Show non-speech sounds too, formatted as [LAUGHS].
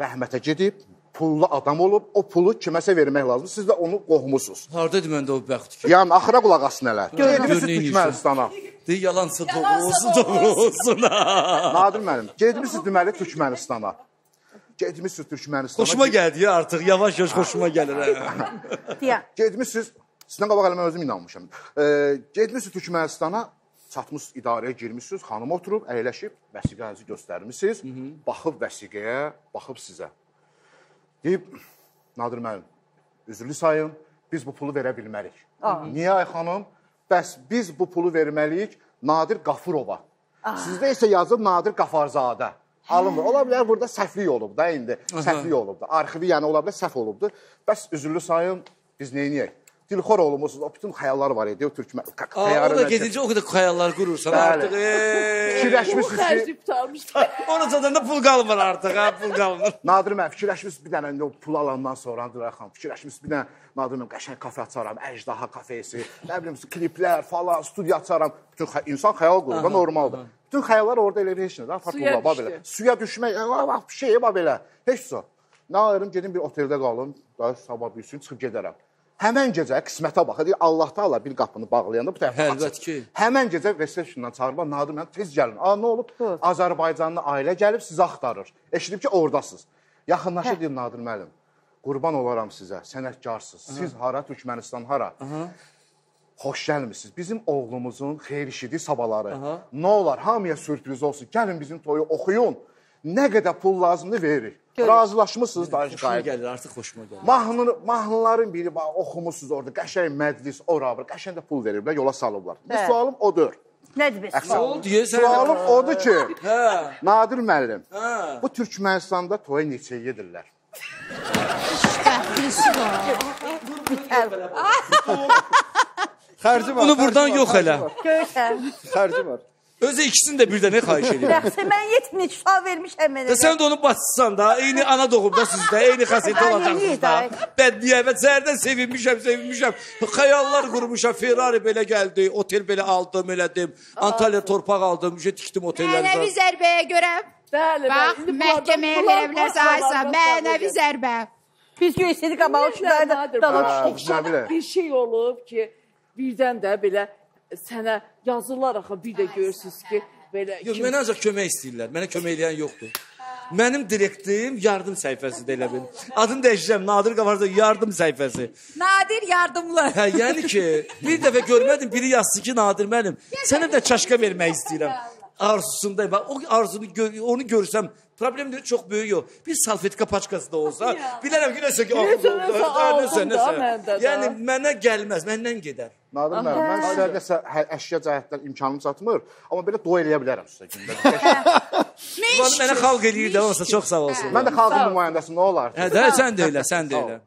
rəhmətə gedib, pullu adam olub, o pulu kiməsə vermək lazımdır. Siz də onu qohumusunuz. Hardadır məndə o bəxt ki? Yəni axıra qulaq asın elə. Gedibsiz. Türkmənistana. Deyir yalansa doğru olsun, doğru olsun. [LAUGHS] Nadir müəllim, gedibsiz deməli Türkmənistana. Gedibsiz Türkmənistana. Xoşuma gəldi ya artıq yavaş-yavaş xoşuma gəlir. hə. Deyə. Gedmisiniz, sizdən qabaq elə mən özüm inanmışam. E, gedmisiniz Türkmənistana, çatmışsınız idarəyə girmisiniz, xanım oturub, əyləşib, vəsiqənizi göstərmisiniz, baxıb vəsiqəyə, baxıb sizə. Deyib, Nadir müəllim, üzrlü sayın, biz bu pulu verə bilmərik. Niyə ay xanım? Bəs biz bu pulu verməliyik Nadir Qafurova. Sizdə isə yazıb Nadir Qafarzadə. Alınmır. Ola bilər burada səhvlik olub da indi. Səhvlik olub da. Arxivi yəni ola bilər səhv olubdu. Bəs üzrlü sayın biz nə edək? Dilxor olmusunuz. O bütün xəyallar var idi o türkmən. Aa, o da gedince o kadar xəyallar qurursan artıq. Fikirləşmisiniz ki, Xərcli tutarmışlar. [LAUGHS] Onun zadında pul qalmır artıq, ha, pul qalmır. [LAUGHS] Nadir müəllim fikirləşmisiniz bir dənə o pul alandan sonra Dilar xanım fikirləşmisiniz bir dənə Nadir müəllim qəşəng kafe açaram, Əjdaha kafesi, nə bilim kliplər falan, studiya açaram. Bütün insan xəyal qurur da normaldır. Bütün xəyallar orada elə heç nə, apar Suya pulla, bax belə. Suya düşmək, Allah bir şey bax belə. Heç so. Nə ayırım gedim bir oteldə qalım, daha sabah bir gün çıxıb gedərəm. Həmən gecə qismətə bax. Deyir Allah Taala bir qapını bağlayanda bu tərəfə Əlbət açır. ki. Həmən gecə resepsiyondan çağırıblar, Nadir müəllim tez gəlin. A nə olub? Azərbaycanlı ailə gəlib sizi axtarır. Eşidib ki, ordasınız. Yaxınlaşır deyir Nadir müəllim. Qurban olaram sizə, sənətkarsınız. Siz hara, Türkmənistan hara? Xoş gəlmisiniz. Bizim oğlumuzun xeyir işidir sabahları. Nə olar, hamıya sürpriz olsun. Gəlin bizim toyu oxuyun. Nə qədər pul lazımdır veririk. Razılaşmısınız da Xoşuma qayıt. gəlir, artıq xoşuma gəlir. Mahnı mahnıların biri bax oxumusunuz orada. Qəşəng məclis, ora, bura, qəşəng də pul veriblər, yola salıblar. Bu Hə. sualım odur. Nədir bəs? Sualım odur ki, Hə. Nadir müəllim, Hə. bu Türkmənistanda toya neçə yedirlər? Xərci var. Bunu buradan var, yox elə. Xərci var. Öze ikisini de birden ne xahiş edirəm. Bəxş, mən 70 sual vermiş həmən. Da sən də onu bassan da, eyni ana doğubda siz də, eyni xəsətə olacaqsınız da. Bədniyə və zərdən sevinmişəm, sevinmişəm. Xəyallar qurmuşam, Ferrari belə gəldi, otel belə aldım, elədim. Antalya torpaq aldım, şey tikdim otelləri. Mənəvi zərbəyə görə. Bəli, Bax, məhkəməyə verə bilərsən Aysa, mənəvi zərbə. Biz göy istədik amma o şunlara da dala düşdük. Bir şey olub ki, birdən də belə sənə yazırlar axı bir də görürsüz ki, belə Yox, kim- mənə ancaq kömək istəyirlər. Mənə kömək edən yoxdur. Mənim direktim yardım səhifəsidir elə bil. Adını dəyişəcəm. Nadir Qavarza yardım səhifəsi. Nadir yardımlı. Hə, yəni ki, bir dəfə görmədim biri yazdı ki, Nadir müəllim, sənə də çaşka vermək istəyirəm. Arzusundayım. Bax, o arzunu gör, onu görsəm problem deyil, çox böyük yox. Bir salfetka paçkası da olsa, bilərəm ki, nəsə ki, Nəsə, nəsə. Yəni mənə gəlməz, məndən gedər. Nadir müəllim, mən sizə nəsə əşya cəhətdən imkanım çatmır, amma belə dua eləyə bilərəm sizə gündə. [LAUGHS] Ulan mənə xalq eləyir də, olsa çox sağ olsun. Mən də xalqın nümayəndəsi nə olar? Hə, sən də elə, sən də elə.